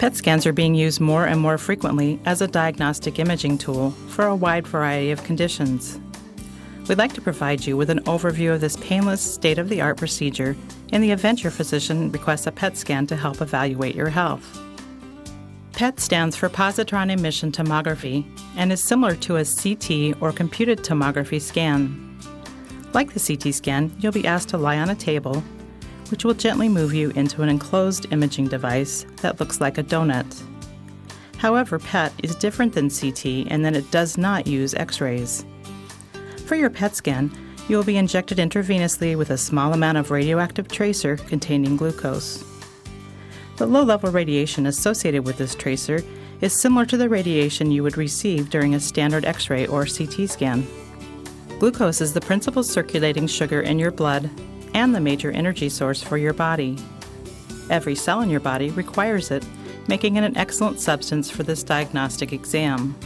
PET scans are being used more and more frequently as a diagnostic imaging tool for a wide variety of conditions. We'd like to provide you with an overview of this painless, state of the art procedure in the event your physician requests a PET scan to help evaluate your health. PET stands for positron emission tomography and is similar to a CT or computed tomography scan. Like the CT scan, you'll be asked to lie on a table which will gently move you into an enclosed imaging device that looks like a donut. However, PET is different than CT in that it does not use X rays. For your PET scan, you will be injected intravenously with a small amount of radioactive tracer containing glucose. The low level radiation associated with this tracer is similar to the radiation you would receive during a standard X ray or CT scan. Glucose is the principal circulating sugar in your blood and the major energy source for your body. Every cell in your body requires it, making it an excellent substance for this diagnostic exam.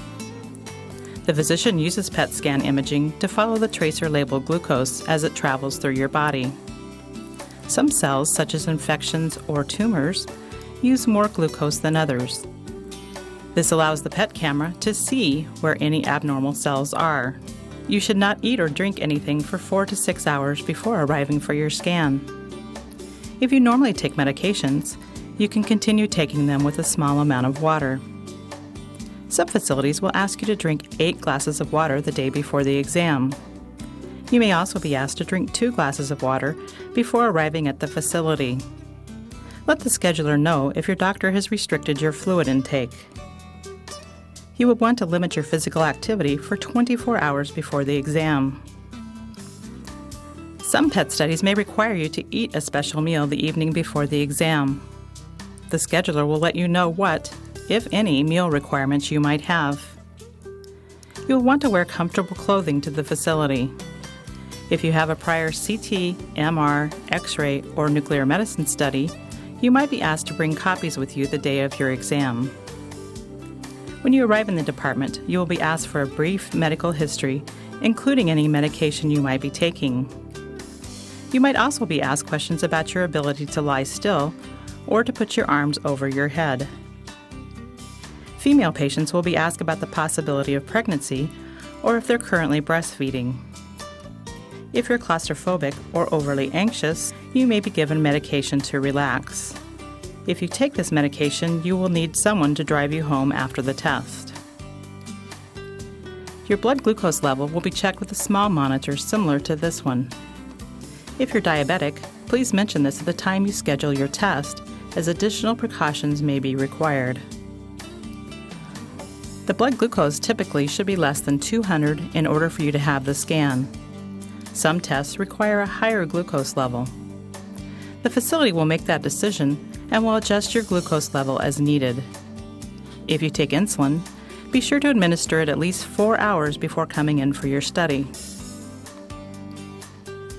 The physician uses PET scan imaging to follow the tracer labeled glucose as it travels through your body. Some cells, such as infections or tumors, use more glucose than others. This allows the PET camera to see where any abnormal cells are. You should not eat or drink anything for four to six hours before arriving for your scan. If you normally take medications, you can continue taking them with a small amount of water. Some facilities will ask you to drink eight glasses of water the day before the exam. You may also be asked to drink two glasses of water before arriving at the facility. Let the scheduler know if your doctor has restricted your fluid intake you would want to limit your physical activity for 24 hours before the exam. Some PET studies may require you to eat a special meal the evening before the exam. The scheduler will let you know what, if any, meal requirements you might have. You'll want to wear comfortable clothing to the facility. If you have a prior CT, MR, X ray, or nuclear medicine study, you might be asked to bring copies with you the day of your exam. When you arrive in the department, you will be asked for a brief medical history, including any medication you might be taking. You might also be asked questions about your ability to lie still or to put your arms over your head. Female patients will be asked about the possibility of pregnancy or if they're currently breastfeeding. If you're claustrophobic or overly anxious, you may be given medication to relax. If you take this medication, you will need someone to drive you home after the test. Your blood glucose level will be checked with a small monitor similar to this one. If you're diabetic, please mention this at the time you schedule your test, as additional precautions may be required. The blood glucose typically should be less than 200 in order for you to have the scan. Some tests require a higher glucose level. The facility will make that decision and will adjust your glucose level as needed. If you take insulin, be sure to administer it at least four hours before coming in for your study.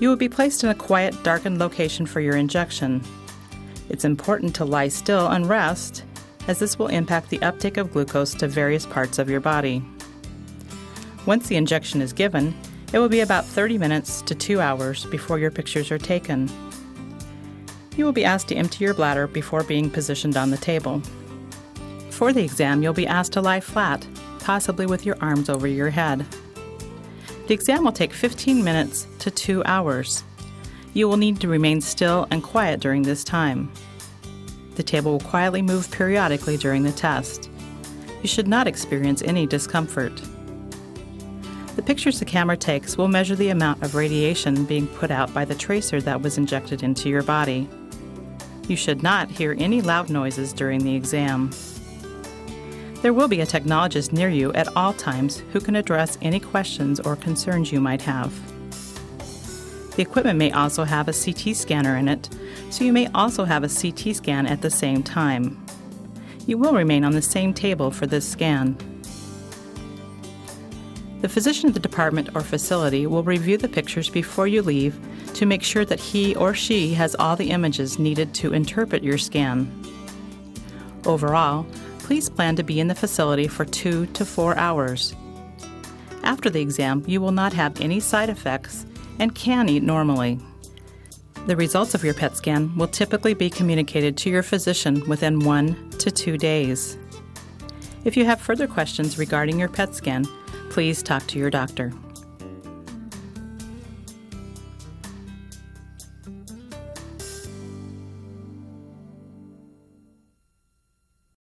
You will be placed in a quiet, darkened location for your injection. It's important to lie still and rest, as this will impact the uptake of glucose to various parts of your body. Once the injection is given, it will be about 30 minutes to 2 hours before your pictures are taken. You will be asked to empty your bladder before being positioned on the table. For the exam, you'll be asked to lie flat, possibly with your arms over your head. The exam will take 15 minutes to 2 hours. You will need to remain still and quiet during this time. The table will quietly move periodically during the test. You should not experience any discomfort. The pictures the camera takes will measure the amount of radiation being put out by the tracer that was injected into your body. You should not hear any loud noises during the exam. There will be a technologist near you at all times who can address any questions or concerns you might have. The equipment may also have a CT scanner in it, so you may also have a CT scan at the same time. You will remain on the same table for this scan. The physician at the department or facility will review the pictures before you leave to make sure that he or she has all the images needed to interpret your scan. Overall, please plan to be in the facility for two to four hours. After the exam, you will not have any side effects and can eat normally. The results of your PET scan will typically be communicated to your physician within one to two days. If you have further questions regarding your PET scan, please talk to your doctor.